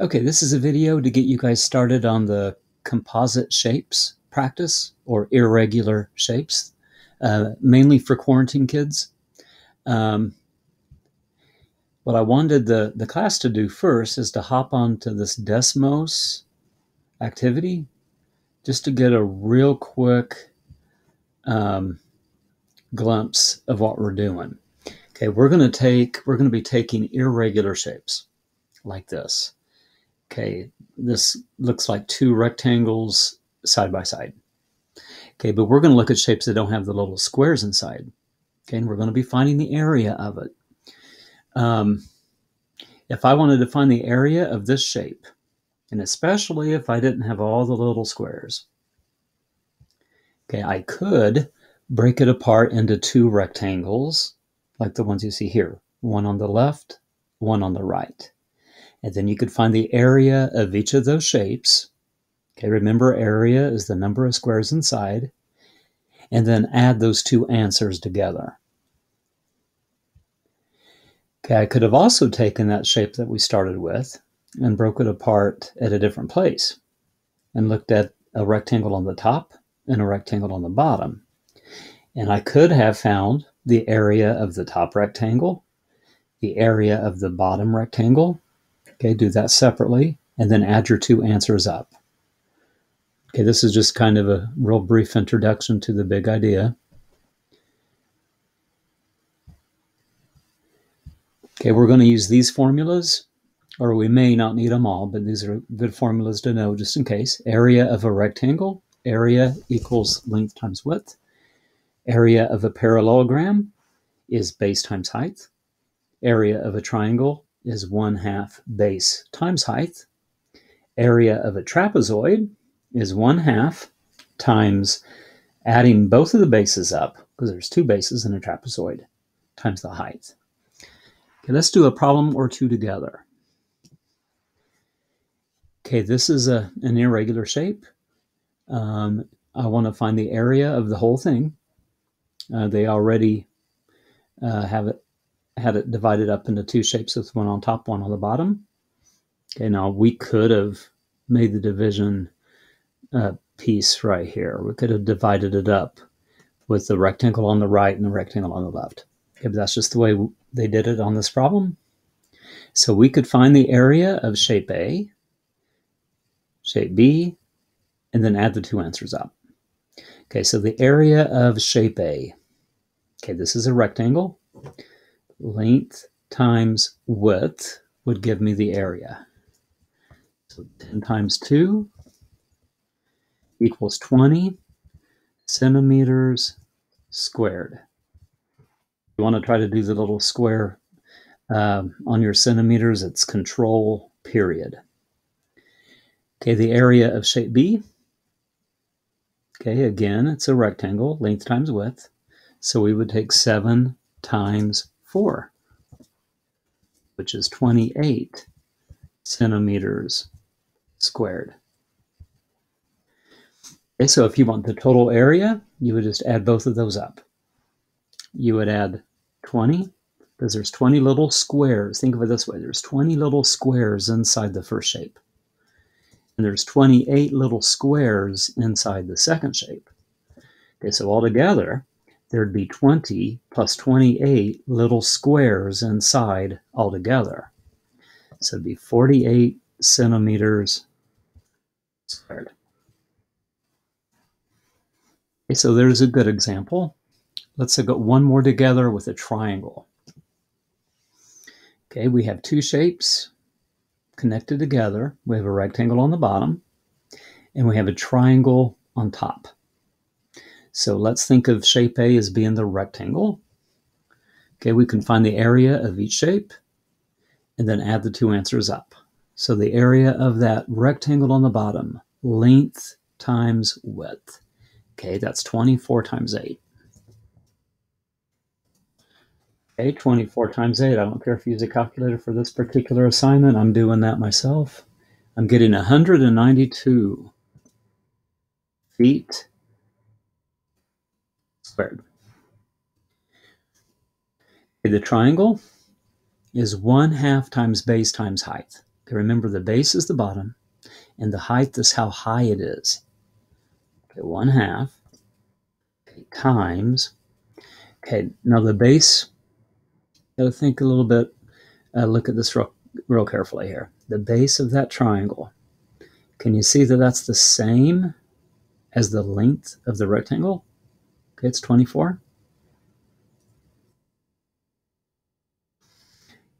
Okay, this is a video to get you guys started on the composite shapes practice or irregular shapes, uh, mainly for quarantine kids. Um, what I wanted the, the class to do first is to hop onto this Desmos activity just to get a real quick um, glimpse of what we're doing. Okay, we're going to take, we're going to be taking irregular shapes like this. Okay, this looks like two rectangles side by side. Okay, but we're going to look at shapes that don't have the little squares inside. Okay, and we're going to be finding the area of it. Um, if I wanted to find the area of this shape, and especially if I didn't have all the little squares, okay, I could break it apart into two rectangles, like the ones you see here, one on the left, one on the right. And then you could find the area of each of those shapes. Okay, remember area is the number of squares inside. And then add those two answers together. Okay, I could have also taken that shape that we started with and broke it apart at a different place and looked at a rectangle on the top and a rectangle on the bottom. And I could have found the area of the top rectangle, the area of the bottom rectangle, Okay, do that separately and then add your two answers up. Okay, this is just kind of a real brief introduction to the big idea. Okay, we're going to use these formulas, or we may not need them all, but these are good formulas to know just in case. Area of a rectangle, area equals length times width. Area of a parallelogram is base times height. Area of a triangle is 1 half base times height. Area of a trapezoid is 1 half times adding both of the bases up, because there's two bases in a trapezoid, times the height. Okay, let's do a problem or two together. Okay, this is a, an irregular shape. Um, I want to find the area of the whole thing. Uh, they already uh, have it had it divided up into two shapes with one on top, one on the bottom. Okay, now we could have made the division uh, piece right here. We could have divided it up with the rectangle on the right and the rectangle on the left. Okay, but that's just the way they did it on this problem. So we could find the area of shape A, shape B, and then add the two answers up. Okay, so the area of shape A. Okay, this is a rectangle length times width would give me the area. So 10 times 2 equals 20 centimeters squared. You want to try to do the little square um, on your centimeters, it's control period. Okay, the area of shape B. Okay, again, it's a rectangle, length times width. So we would take 7 times 4, which is 28 centimeters squared. Okay, so if you want the total area, you would just add both of those up. You would add 20, because there's 20 little squares. Think of it this way. There's 20 little squares inside the first shape. And there's 28 little squares inside the second shape. Okay, so altogether, there'd be 20 plus 28 little squares inside altogether. So it'd be 48 centimeters squared. Okay, so there's a good example. Let's look at one more together with a triangle. Okay, we have two shapes connected together. We have a rectangle on the bottom, and we have a triangle on top. So let's think of shape A as being the rectangle. Okay, we can find the area of each shape and then add the two answers up. So the area of that rectangle on the bottom, length times width. Okay, that's 24 times 8. Okay, 24 times 8. I don't care if you use a calculator for this particular assignment. I'm doing that myself. I'm getting 192 feet squared. Okay, The triangle is 1 half times base times height. Okay, remember the base is the bottom, and the height is how high it is. Okay, 1 half okay, times, okay, now the base, got to think a little bit, uh, look at this real, real carefully here. The base of that triangle, can you see that that's the same as the length of the rectangle? It's 24.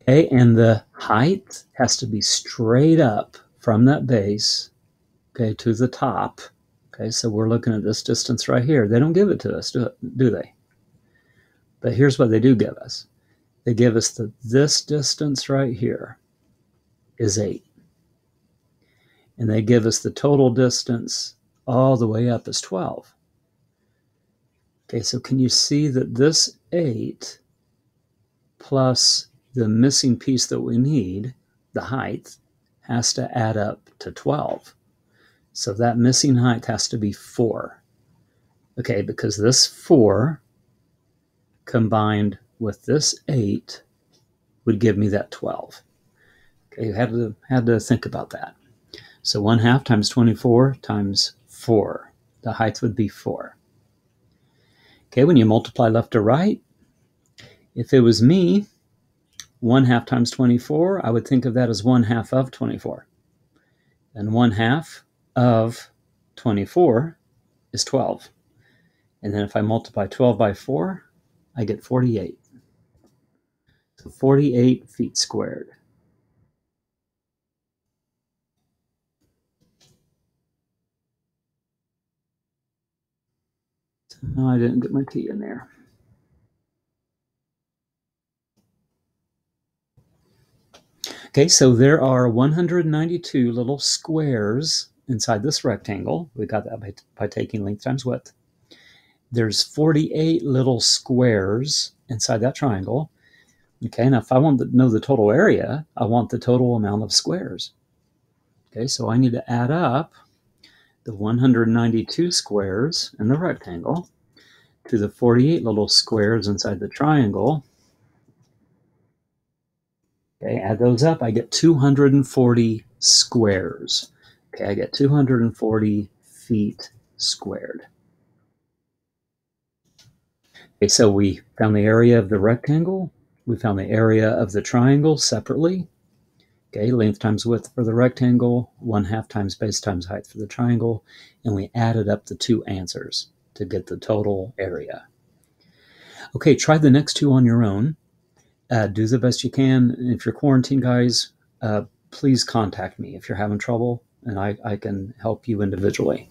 Okay, and the height has to be straight up from that base, okay, to the top. Okay, so we're looking at this distance right here. They don't give it to us, do, do they? But here's what they do give us. They give us that this distance right here is 8. And they give us the total distance all the way up is 12. Okay, so can you see that this 8 plus the missing piece that we need, the height, has to add up to 12. So that missing height has to be 4. Okay, because this 4 combined with this 8 would give me that 12. Okay, you had to, had to think about that. So 1 half times 24 times 4. The height would be 4. Okay, when you multiply left to right, if it was me, 1 half times 24, I would think of that as 1 half of 24. And 1 half of 24 is 12. And then if I multiply 12 by 4, I get 48. So 48 feet squared. No, I didn't get my T in there. Okay, so there are 192 little squares inside this rectangle. We got that by, by taking length times width. There's 48 little squares inside that triangle. Okay, now if I want to know the total area, I want the total amount of squares. Okay, so I need to add up the 192 squares in the rectangle to the 48 little squares inside the triangle Okay, add those up, I get 240 squares. Okay, I get 240 feet squared. Okay, so we found the area of the rectangle. We found the area of the triangle separately. Okay, length times width for the rectangle, 1 half times base times height for the triangle, and we added up the two answers to get the total area. Okay, try the next two on your own. Uh, do the best you can. If you're quarantined, guys, uh, please contact me if you're having trouble, and I, I can help you individually.